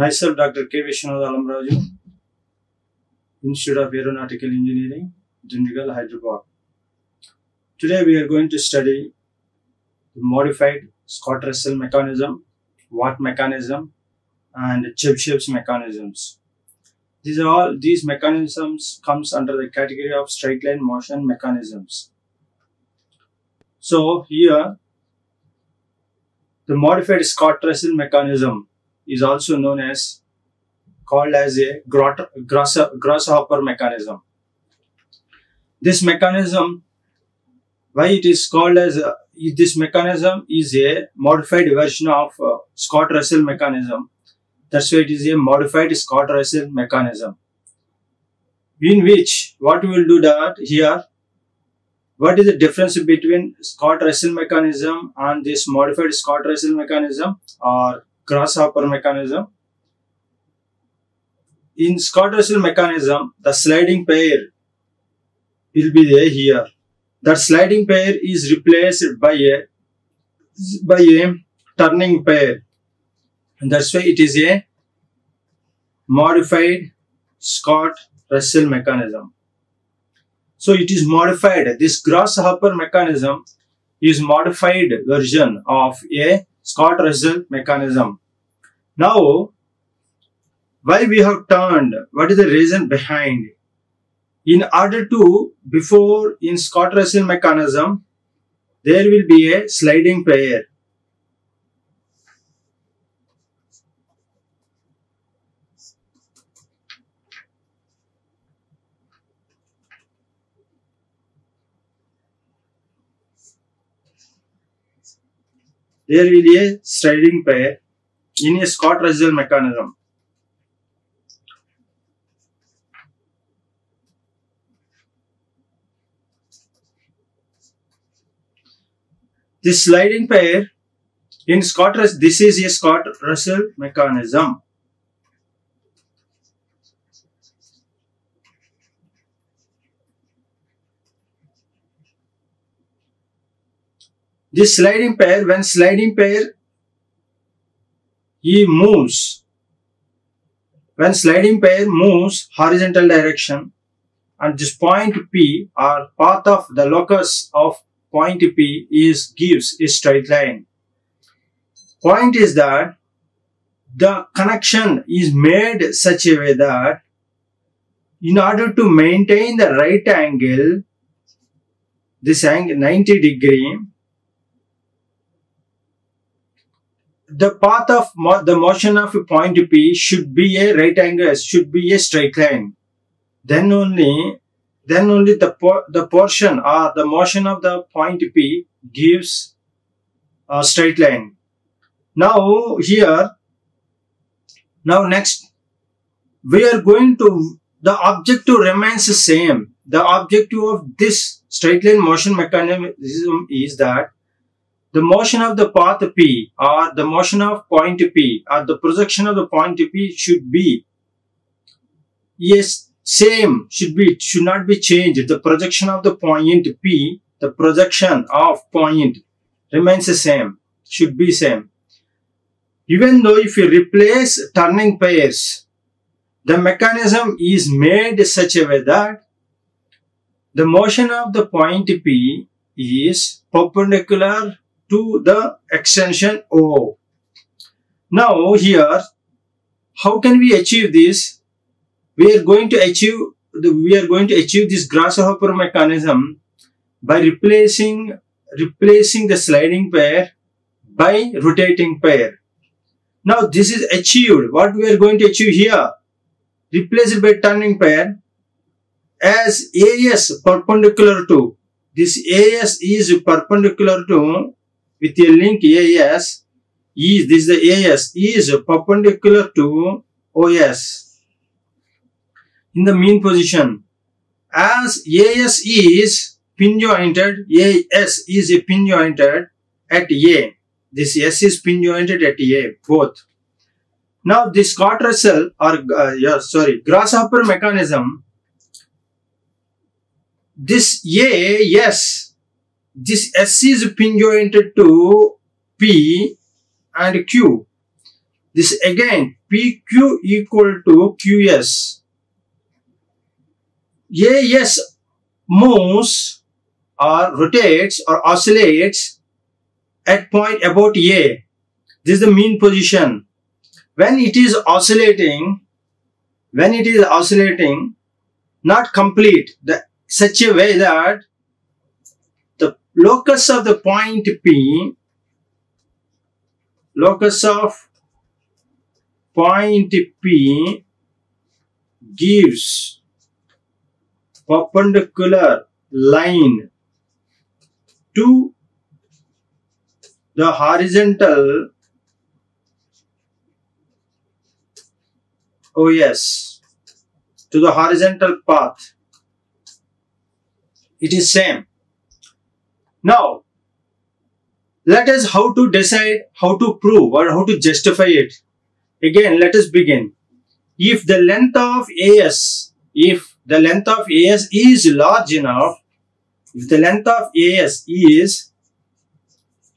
Myself, Dr. K. Viswanath Allamraju, Institute of Aeronautical Engineering, Dundigal, Hyderabad. Today we are going to study the modified Scott Russell mechanism, Watt mechanism, and Chebyshev mechanisms. These are all these mechanisms comes under the category of straight line motion mechanisms. So here the modified Scott Russell mechanism is also known as called as a grasshopper mechanism. This mechanism, why it is called as a, this mechanism is a modified version of uh, Scott Russell mechanism. That's why it is a modified Scott Russell mechanism. In which what we will do that here what is the difference between Scott Russell mechanism and this modified Scott Russell mechanism or grasshopper mechanism? In Scott Russell mechanism, the sliding pair will be there here. That sliding pair is replaced by a by a turning pair. And that's why it is a modified Scott Russell mechanism. So it is modified. This grasshopper mechanism is modified version of a Scott Russell mechanism. Now, why we have turned? What is the reason behind? In order to, before in Scott Russell mechanism, there will be a sliding pair. There will be a sliding pair in a Scott Russell mechanism. This sliding pair in Scott Russell, this is a Scott Russell mechanism. This sliding pair, when sliding pair he moves, when sliding pair moves horizontal direction and this point P or path of the locus of point P is gives a straight line. Point is that the connection is made such a way that in order to maintain the right angle, this angle 90 degree, the path of mo the motion of a point P should be a right angle, should be a straight line. Then only, then only the the portion or the motion of the point P gives a straight line. Now here, now next, we are going to the objective remains the same. The objective of this straight line motion mechanism is that the motion of the path P or the motion of point P or the projection of the point P should be yes same should be should not be changed. The projection of the point P the projection of point remains the same should be same. Even though if you replace turning pairs the mechanism is made such a way that the motion of the point P is perpendicular to the extension O. Now here, how can we achieve this? We are going to achieve the, we are going to achieve this grasshopper mechanism by replacing replacing the sliding pair by rotating pair. Now this is achieved. What we are going to achieve here? Replace it by turning pair as AS perpendicular to this AS is perpendicular to with a link AS is this is the AS is perpendicular to OS in the mean position as AS is pin jointed AS is a pin jointed at A. This S is pin jointed at A both. Now this Russell or uh, yeah sorry grasshopper mechanism this A yes this S is pin jointed to P and Q. This again PQ equal to QS. AS moves or rotates or oscillates at point about A. This is the mean position. When it is oscillating, when it is oscillating, not complete, the, such a way that locus of the point P, locus of point P gives perpendicular line to the horizontal oh yes to the horizontal path. It is same now let us how to decide how to prove or how to justify it. Again let us begin. If the length of as if the length of as is large enough if the length of as is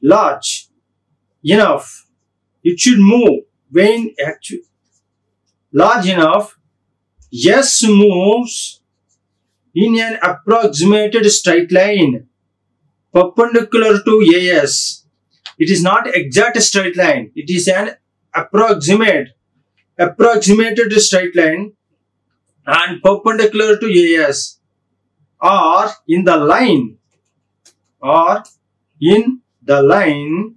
large enough it should move when actually large enough s moves in an approximated straight line perpendicular to as it is not exact straight line. It is an approximate approximated straight line and perpendicular to as or in the line or in the line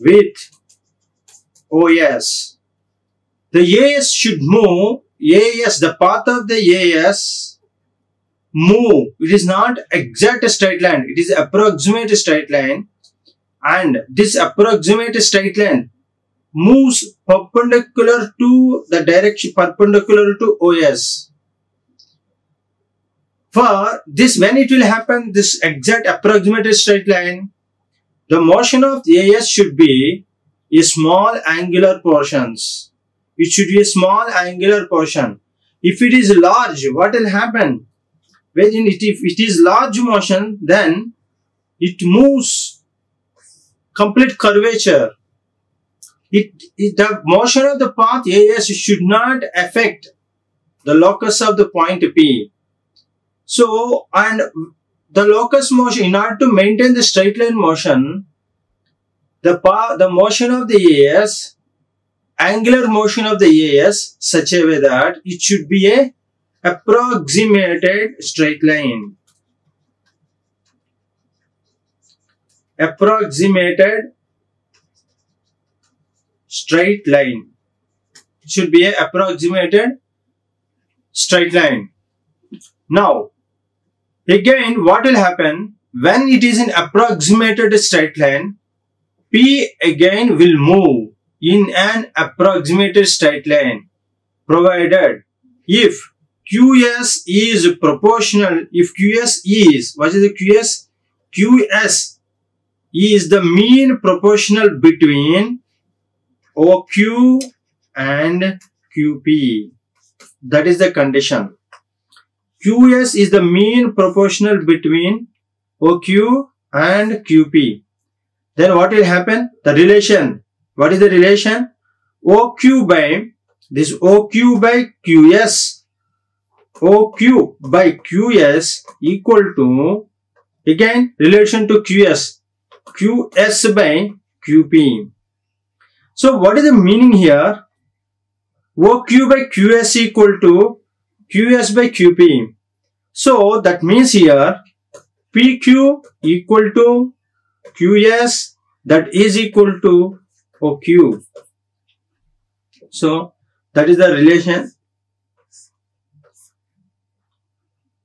with OS. The AS should move, AS, the path of the AS move. It is not exact straight line, it is approximate straight line and this approximate straight line moves perpendicular to the direction perpendicular to OS. For this, when it will happen, this exact approximate straight line, the motion of AS should be a small angular portions. It should be a small angular portion. If it is large, what will happen? When it, if it is large motion, then it moves complete curvature it, it, the motion of the path AS should not affect the locus of the point P. So, and the locus motion, in order to maintain the straight line motion, the path, the motion of the AS, angular motion of the AS, such a way that it should be a approximated straight line. Approximated straight line. Should be a approximated straight line. Now, again what will happen when it is an approximated straight line, P again will move in an approximated straight line provided if QS is proportional, if QS is, what is the QS? QS is the mean proportional between OQ and QP. That is the condition. QS is the mean proportional between OQ and QP. Then what will happen? The relation. What is the relation? OQ by this OQ by QS. OQ by QS equal to again relation to QS. QS by QP. So what is the meaning here? OQ by QS equal to QS by QP. So that means here PQ equal to QS that is equal to OQ. So that is the relation.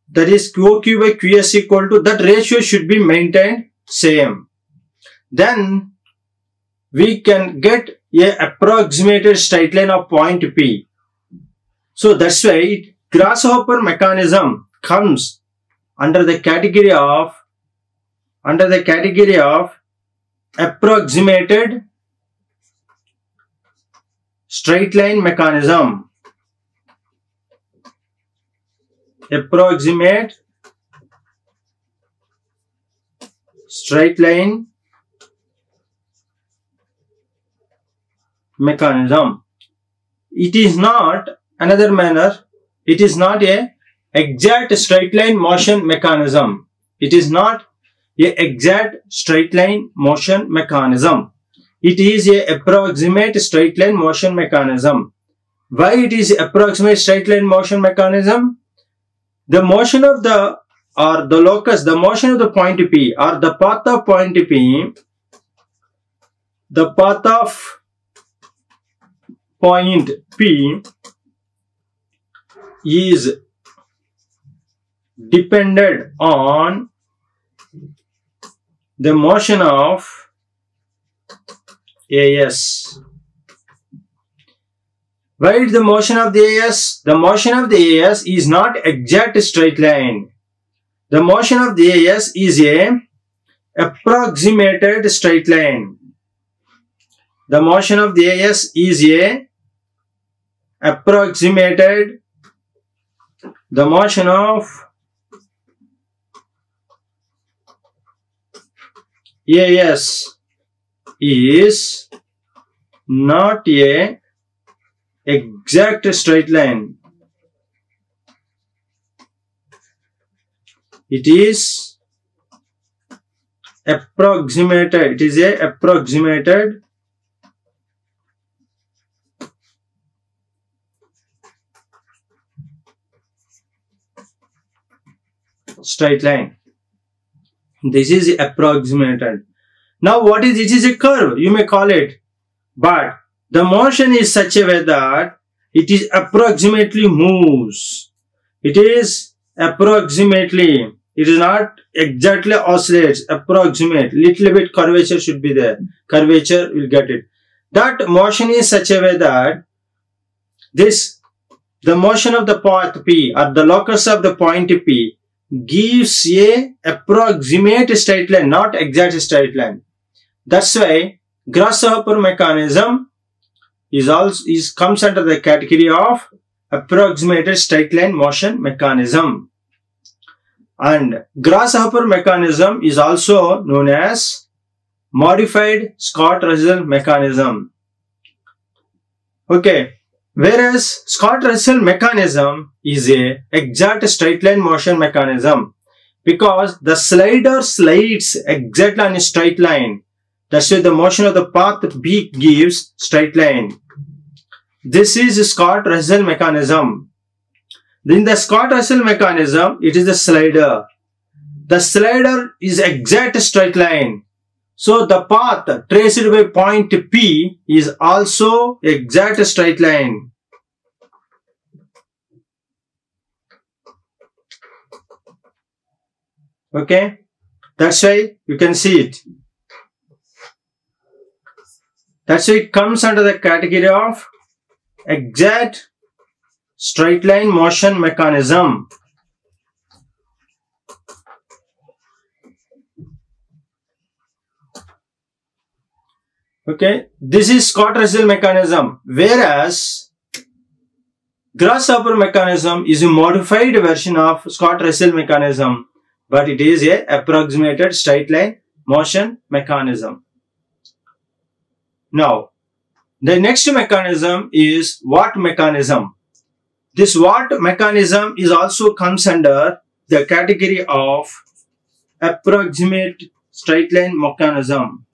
That is QQ by QS equal to that ratio should be maintained same. Then we can get a approximated straight line of point P. So that's why grasshopper mechanism comes under the category of under the category of approximated straight line mechanism. Approximate straight line mechanism. it is not another manner. It is not a exact straight line motion mechanism. It is not a exact straight line motion mechanism. It is a approximate straight line motion mechanism. Why it is approximate straight line motion mechanism? The motion of the or the locus, the motion of the point P or the path of point P, the path of point P is depended on the motion of AS. Is the motion of the AS? The motion of the AS is not exact straight line. The motion of the AS is a approximated straight line. The motion of the AS is a approximated the motion of AS is not a exact straight line. It is approximated. It is a approximated straight line. This is approximated. Now what is it is a curve you may call it but the motion is such a way that it is approximately moves. It is approximately it is not exactly oscillates approximate. Little bit curvature should be there. Curvature will get it. That motion is such a way that this the motion of the path p or the locus of the point p gives a approximate straight line not exact straight line. That's why grasshopper mechanism is also is comes under the category of approximated straight line motion mechanism. And grasshopper mechanism is also known as modified Scott-Russell mechanism. Okay, whereas Scott-Russell mechanism is a exact straight line motion mechanism because the slider slides exactly on a straight line that's why the motion of the path B gives straight line. This is Scott-Russell mechanism. In the Scott-Russell mechanism, it is the slider. The slider is exact straight line. So the path traced by point P is also exact straight line. Okay, that's why you can see it. That's why it comes under the category of exact straight line motion mechanism. Okay, this is Scott-Russell mechanism, whereas grasshopper mechanism is a modified version of Scott-Russell mechanism, but it is a approximated straight line motion mechanism. Now, the next mechanism is Watt mechanism. This Watt mechanism is also comes under the category of approximate straight line mechanism.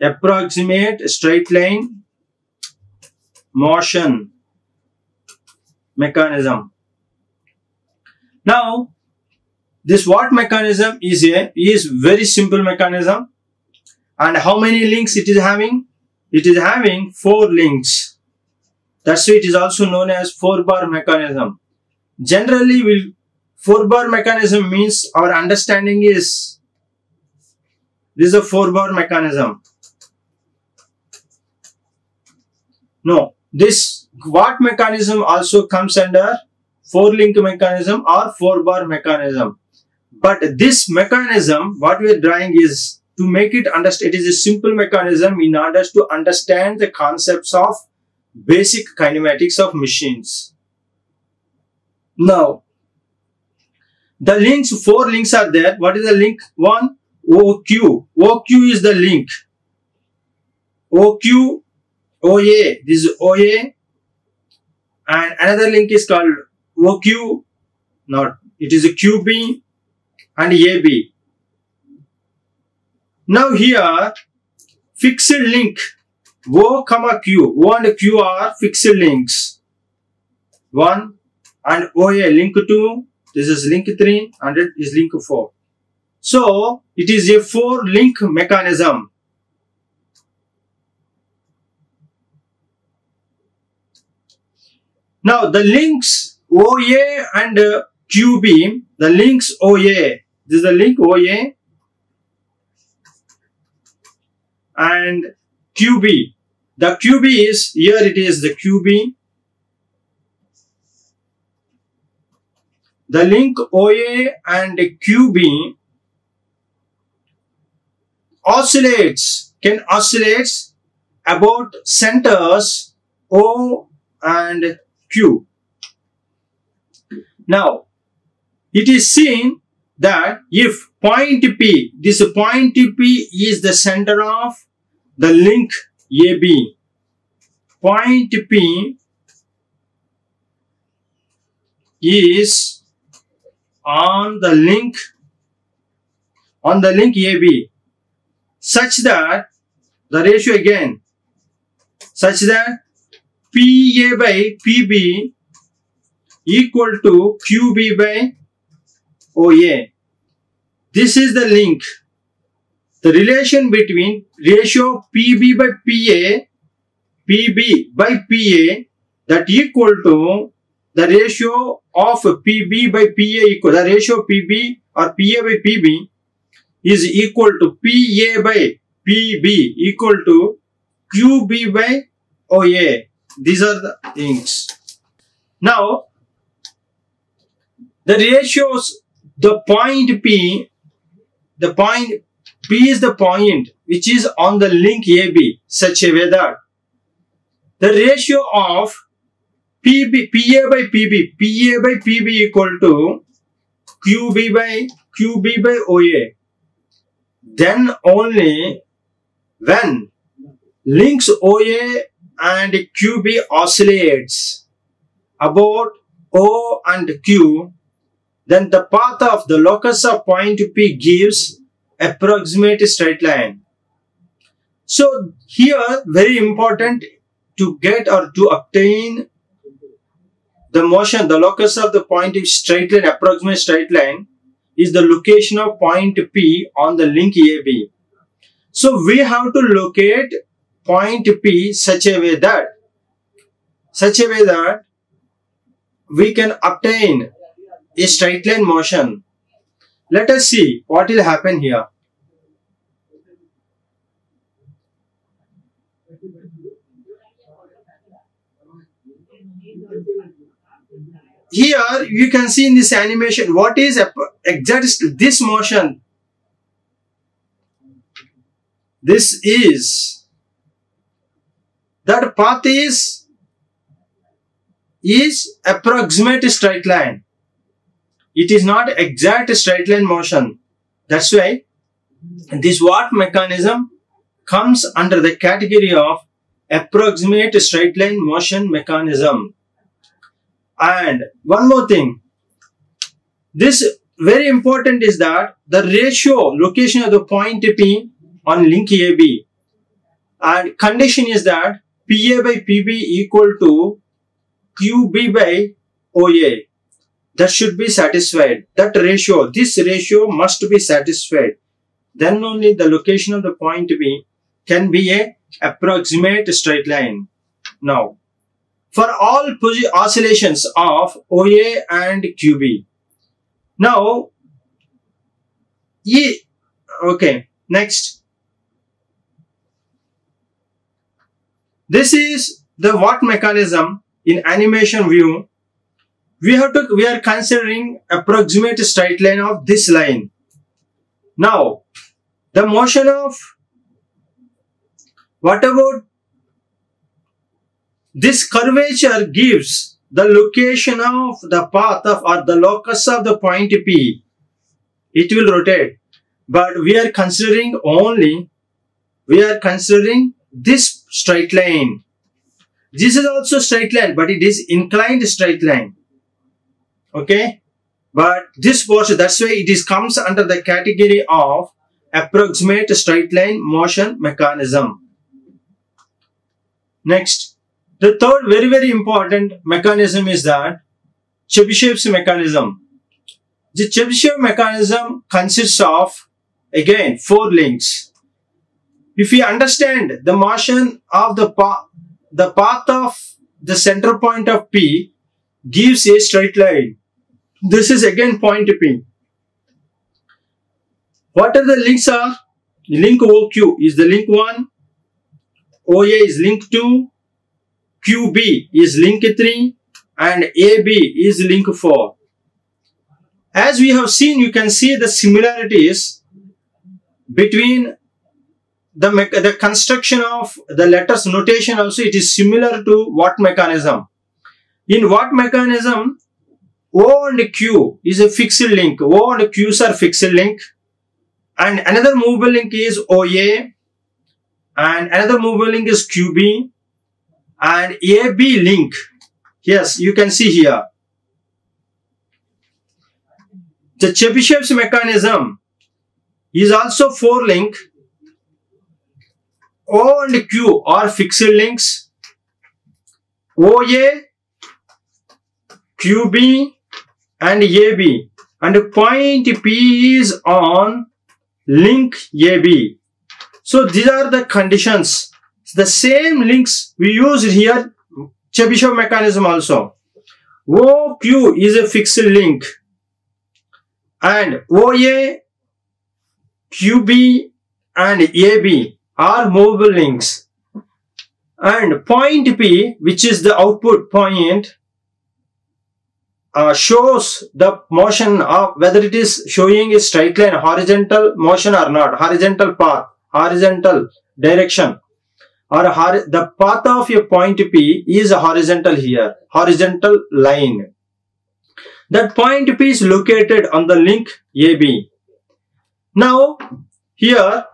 Approximate straight line motion mechanism. Now, this Watt mechanism is a is very simple mechanism. And how many links it is having? It is having four links. That's why it is also known as four bar mechanism. Generally, will four bar mechanism means our understanding is this is a four bar mechanism. No, this Watt mechanism also comes under four link mechanism or four bar mechanism. But this mechanism, what we are drawing is to make it understand, it is a simple mechanism in order to understand the concepts of basic kinematics of machines. Now, the links, four links are there. What is the link? One, OQ. OQ is the link. OQ, OA. This is OA. And another link is called OQ. Not, it is a QB and AB. Now here, fixed link O comma Q. O and Q are fixed links. 1 and OA link 2. This is link 3 and it is link 4. So, it is a 4 link mechanism. Now, the links OA and QB, the links OA, this is the link OA and QB. The QB is, here it is the QB. The link OA and QB oscillates, can oscillates about centers O and Q. Now, it is seen that if point P, this point P is the center of the link AB, point P is on the link on the link AB such that the ratio again such that PA by PB equal to QB by Oh, OA. This is the link. The relation between ratio PB by PA, PB by PA that equal to the ratio of PB by PA equal, the ratio PB or PA by PB is equal to PA by PB equal to QB by oh, OA. These are the things. Now, the ratios, the point P, the point P is the point which is on the link AB such a way that the ratio of PB, PA by PB, PA by PB equal to QB by QB by OA. Then only when links OA and QB oscillates about O and Q, then the path of the locus of point P gives approximate straight line. So here very important to get or to obtain the motion, the locus of the point is straight line, approximate straight line is the location of point P on the link AB. So we have to locate point P such a way that such a way that we can obtain a straight line motion. Let us see what will happen here. Here you can see in this animation what is exact this motion. This is that path is is approximate straight line. It is not exact straight line motion. That's why this Watt mechanism comes under the category of approximate straight line motion mechanism. And one more thing, this very important is that the ratio location of the point P on link AB and condition is that PA by PB equal to QB by OA. That should be satisfied. That ratio, this ratio must be satisfied. Then only the location of the point B can be a approximate straight line. Now, for all oscillations of OA and QB. Now, E, okay, next. This is the Watt mechanism in animation view. We have to, we are considering approximate straight line of this line. Now, the motion of, what about this curvature gives the location of the path of or the locus of the point P. It will rotate. But we are considering only, we are considering this straight line. This is also straight line, but it is inclined straight line. Okay. But this portion, that's why it is comes under the category of approximate straight line motion mechanism. Next, the third very very important mechanism is that Chebyshev's mechanism. The Chebyshev mechanism consists of again four links. If we understand the motion of the path, the path of the center point of P gives a straight line. This is again point P. What are the links are? Link OQ is the link 1, OA is link 2, QB is link 3 and AB is link 4. As we have seen, you can see the similarities between the, the construction of the letters notation also it is similar to Watt mechanism. In Watt mechanism, O and Q is a fixed link. O and Q's are fixed link. And another movable link is OA. And another movable link is QB. And AB link. Yes, you can see here. The Chebyshev's mechanism is also four link O and Q are fixed links. OA, QB and AB and point P is on link AB. So these are the conditions. The same links we use here Chebyshev mechanism also. OQ is a fixed link and OA, QB and AB are movable links and point P which is the output point uh, shows the motion of whether it is showing a straight line horizontal motion or not horizontal path horizontal direction or the path of a point P is horizontal here horizontal line that point P is located on the link AB now here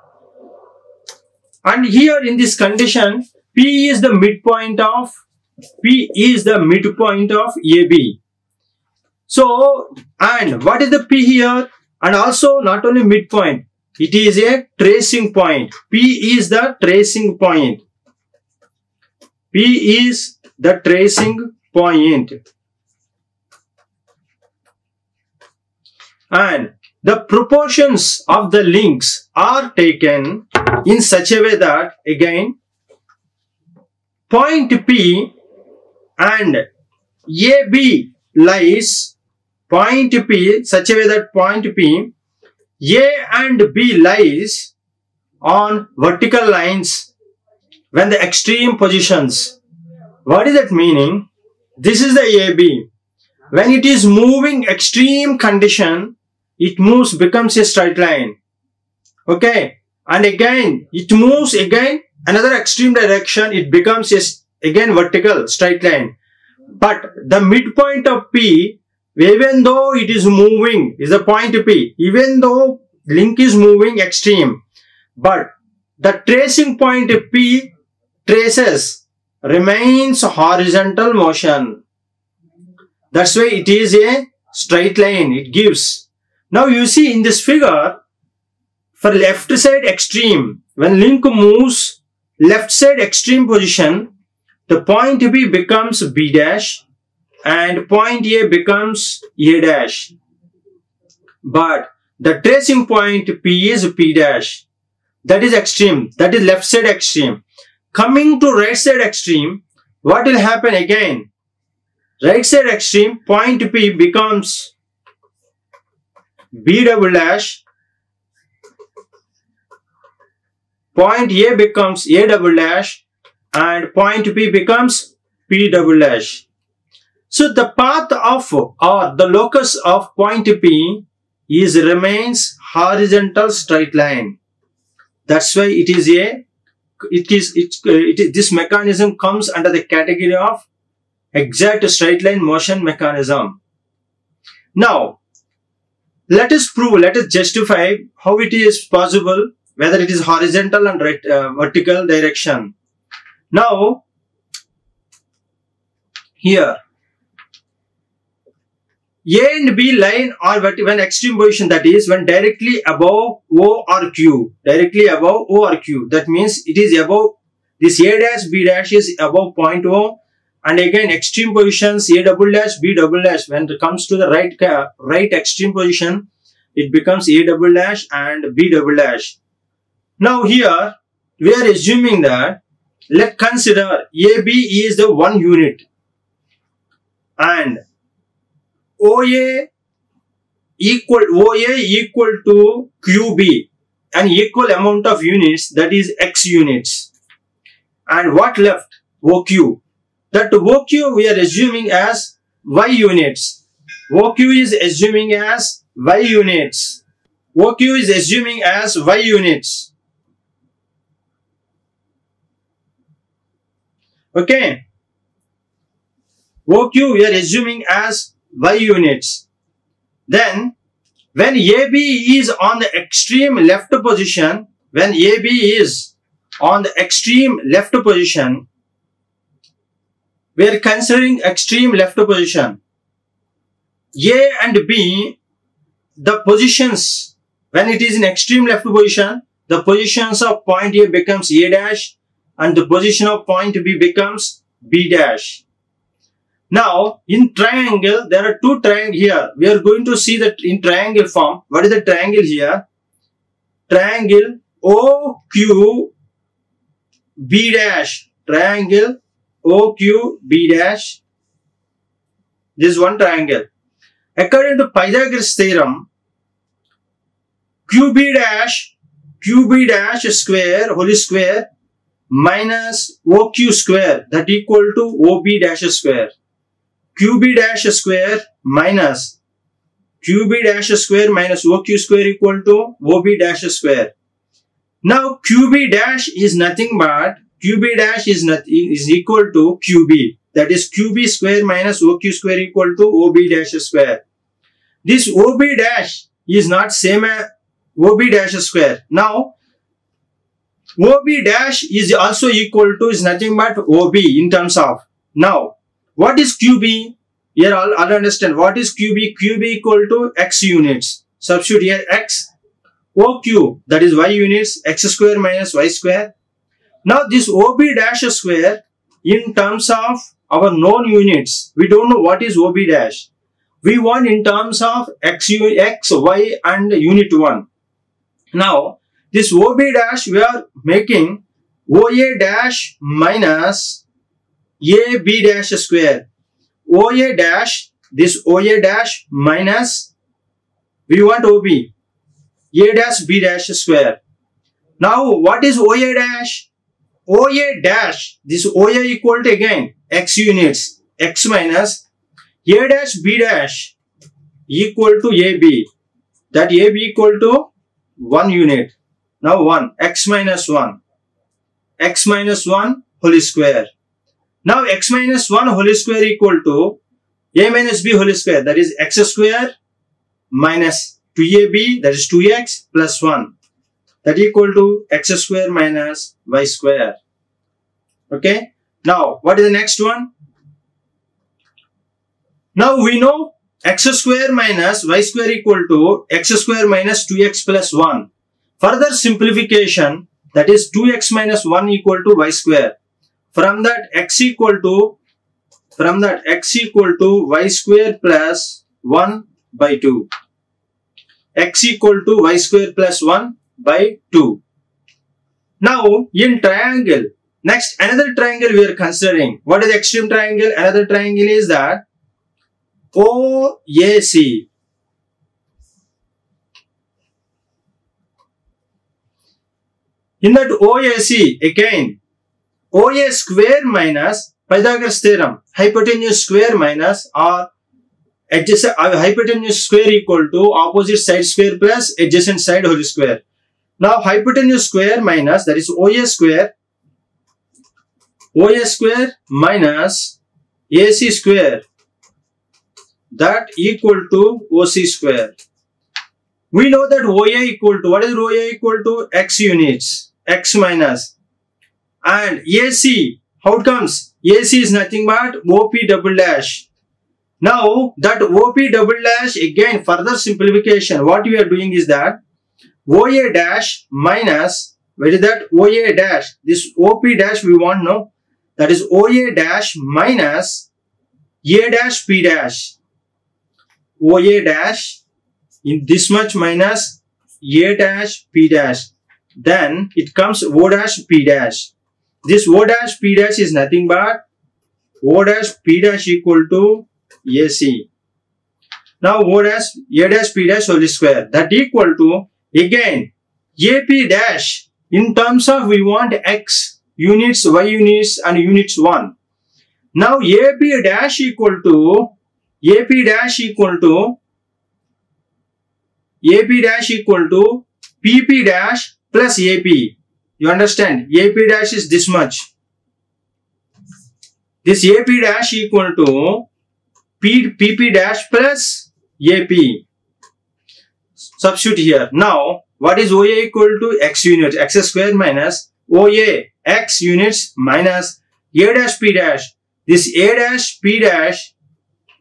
and here in this condition, P is the midpoint of P is the midpoint of AB. So, and what is the P here? And also not only midpoint, it is a tracing point. P is the tracing point. P is the tracing point. And the proportions of the links are taken in such a way that again point P and AB lies point P such a way that point P A and B lies on vertical lines when the extreme positions. What is that meaning? This is the AB. When it is moving extreme condition, it moves becomes a straight line. Okay and again it moves again another extreme direction it becomes a, again vertical straight line but the midpoint of p even though it is moving is the point p even though link is moving extreme but the tracing point p traces remains horizontal motion. That's why it is a straight line it gives. Now you see in this figure for left side extreme, when link moves left side extreme position, the point B becomes B dash and point A becomes A dash. But the tracing point P is P dash. That is extreme. That is left side extreme. Coming to right side extreme, what will happen again? Right side extreme, point P becomes B double dash point A becomes A double dash and point B becomes P double dash. So the path of or the locus of point P is remains horizontal straight line. That's why it is a it is it, it is this mechanism comes under the category of exact straight line motion mechanism. Now let us prove, let us justify how it is possible whether it is horizontal and right, uh, vertical direction. Now, here, A and B line are when extreme position that is when directly above O or Q, directly above O or Q. That means it is above this A dash B dash is above point O and again extreme positions A double dash B double dash when it comes to the right right extreme position it becomes A double dash and B double dash. Now here we are assuming that let consider AB is the one unit and OA equal OA equal to QB an equal amount of units that is X units. And what left? OQ that OQ we are assuming as Y units. OQ is assuming as Y units. OQ is assuming as Y units. Okay. OQ we are assuming as Y units. Then when AB is on the extreme left position, when AB is on the extreme left position, we are considering extreme left position. A and B, the positions, when it is in extreme left position, the positions of point A becomes A dash and the position of point B becomes B dash. Now, in triangle, there are two triangles here. We are going to see that in triangle form. What is the triangle here? Triangle OQ B dash. Triangle OQ B dash. This is one triangle. According to Pythagoras theorem, QB dash, QB dash square, whole square, minus OQ square, that equal to OB dash square qb dash square minus qb dash square minus oq square equal to ob dash square. Now qb dash is nothing but qb dash is nothing is equal to qb that is qb square minus oq square equal to ob dash square. This ob dash is not same as ob dash square. Now ob dash is also equal to is nothing but ob in terms of now what is QB? Here I'll, understand. What is QB? QB equal to X units. Substitute here X. OQ that is Y units. X square minus Y square. Now this OB dash square in terms of our known units. We don't know what is OB dash. We want in terms of X, X, Y and unit 1. Now this OB dash we are making OA dash minus a b dash square. Oa dash this oa dash minus we want ob a dash b dash square. Now what is oa dash? Oa dash this oa equal to again x units x minus a dash b dash equal to ab that ab equal to 1 unit. Now 1 x minus 1 x minus 1 whole square now x minus 1 whole square equal to a minus b whole square that is x square minus 2ab that is 2x plus 1 that equal to x square minus y square. Okay. Now what is the next one? Now we know x square minus y square equal to x square minus 2x plus 1. Further simplification that is 2x minus 1 equal to y square from that x equal to from that x equal to y square plus 1 by 2 x equal to y square plus 1 by 2 now in triangle next another triangle we are considering. What is extreme triangle? Another triangle is that OAC in that OAC again OA square minus Pythagoras theorem, hypotenuse square minus or adjacent uh, hypotenuse square equal to opposite side square plus adjacent side whole square. Now hypotenuse square minus that is OA square OA square minus AC square that equal to OC square. We know that OA equal to, what is OA equal to? X units, X minus. And AC, how it comes? AC is nothing but OP double dash. Now that OP double dash again further simplification. What we are doing is that OA dash minus where is that? OA dash. This OP dash we want no? That is OA dash minus A dash P dash. OA dash in this much minus A dash P dash. Then it comes O dash P dash this O dash P dash is nothing but O dash P dash equal to AC. Now O dash A dash P dash whole square that equal to again AP dash in terms of we want X units, Y units and units 1. Now AP dash equal to AP dash equal to AP dash equal to PP dash plus AP. You understand? AP dash is this much. This AP dash equal to P, PP dash plus AP. Substitute here. Now, what is OA equal to X units? X square minus OA X units minus A dash P dash. This A dash P dash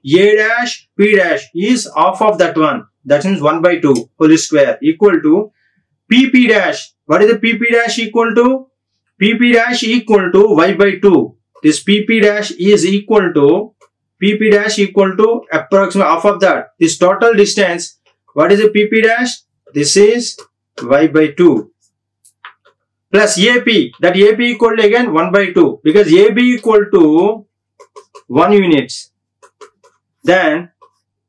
A dash P dash is half of that one. That means 1 by 2 whole square equal to PP dash. What is the PP dash equal to? PP dash equal to Y by 2. This PP dash is equal to PP dash equal to approximately half of that. This total distance, what is the PP dash? This is Y by 2 plus AP. That AP equal to again 1 by 2 because AB equal to 1 units. Then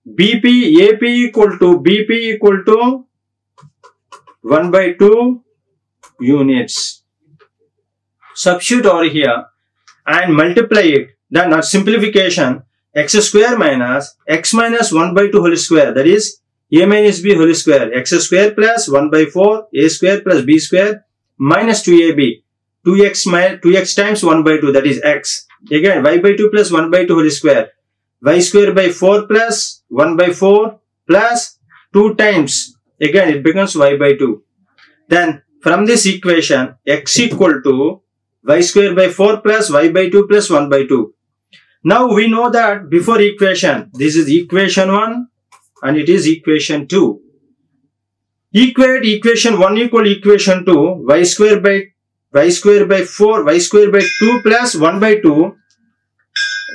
BP, AP equal to BP equal to 1 by 2 units. Substitute over here and multiply it. Then not simplification. X square minus x minus 1 by 2 whole square. That is a minus b whole square. X square plus 1 by 4 a square plus b square minus 2ab 2x minus 2x times 1 by 2 that is x. Again y by 2 plus 1 by 2 whole square. Y square by 4 plus 1 by 4 plus 2 times again it becomes y by 2 then from this equation x equal to y square by 4 plus y by 2 plus 1 by 2 now we know that before equation, this is equation 1 and it is equation 2. Equate equation 1 equal equation 2, y square by y square by 4, y square by 2 plus 1 by 2,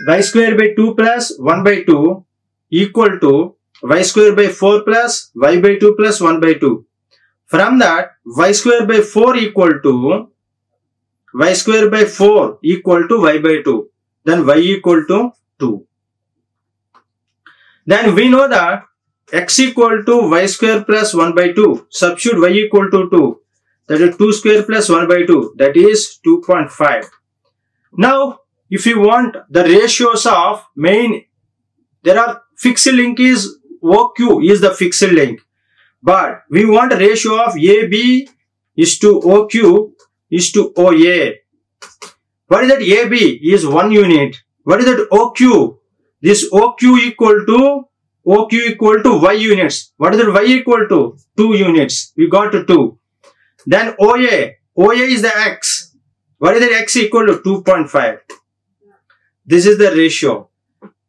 y square by 2 plus 1 by 2 equal to y square by 4 plus y by 2 plus 1 by 2. From that, y square by 4 equal to y square by 4 equal to y by 2 then y equal to 2. Then we know that x equal to y square plus 1 by 2. Substitute y equal to 2. That is 2 square plus 1 by 2. That is 2.5. Now, if you want the ratios of main, there are fixed link is OQ is the fixed length. But we want a ratio of AB is to OQ is to OA. What is that AB is 1 unit. What is that OQ? This OQ equal to OQ equal to Y units. What is that Y equal to? 2 units. We got to 2. Then OA. OA is the X. What is that X equal to? 2.5. This is the ratio.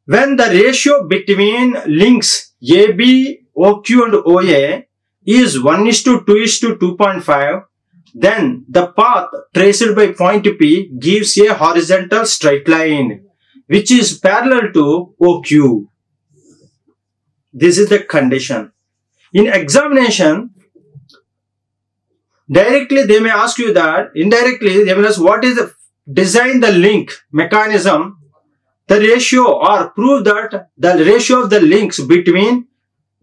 When the ratio between links AB, OQ and OA is 1 is to 2 is to 2.5, then the path traced by point P gives a horizontal straight line which is parallel to OQ. This is the condition. In examination, directly they may ask you that, indirectly they may ask what is the design the link mechanism, the ratio or prove that the ratio of the links between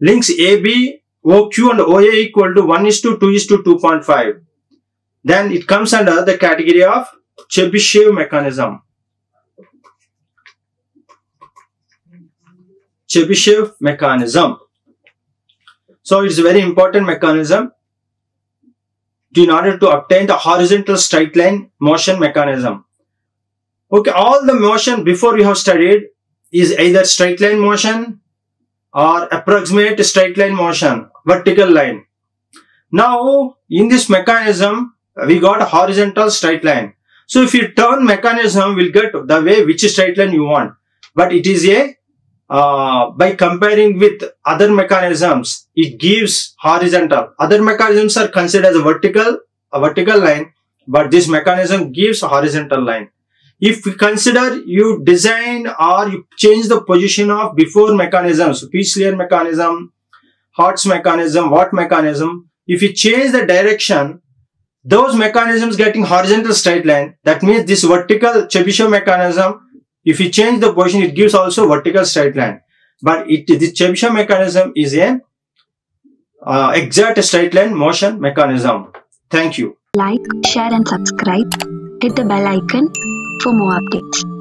links AB, OQ and OA equal to 1 is to 2 is to 2.5 then it comes under the category of Chebyshev mechanism. Chebyshev mechanism. So it's a very important mechanism in order to obtain the horizontal straight line motion mechanism. Okay, all the motion before we have studied is either straight line motion or approximate straight line motion, vertical line. Now, in this mechanism, we got horizontal straight line. So, if you turn mechanism, we'll get the way which straight line you want. But it is a, uh, by comparing with other mechanisms, it gives horizontal. Other mechanisms are considered as a vertical, a vertical line, but this mechanism gives horizontal line. If we consider you design or you change the position of before mechanism, mechanisms, Peaucellier mechanism, Hart's mechanism, Watt mechanism, if you change the direction, those mechanisms getting horizontal straight line, that means this vertical Chebyshev mechanism, if you change the position, it gives also vertical straight line. But it, the Chebyshev mechanism is a uh, exact straight line motion mechanism. Thank you. Like, share and subscribe. Hit the bell icon for more updates.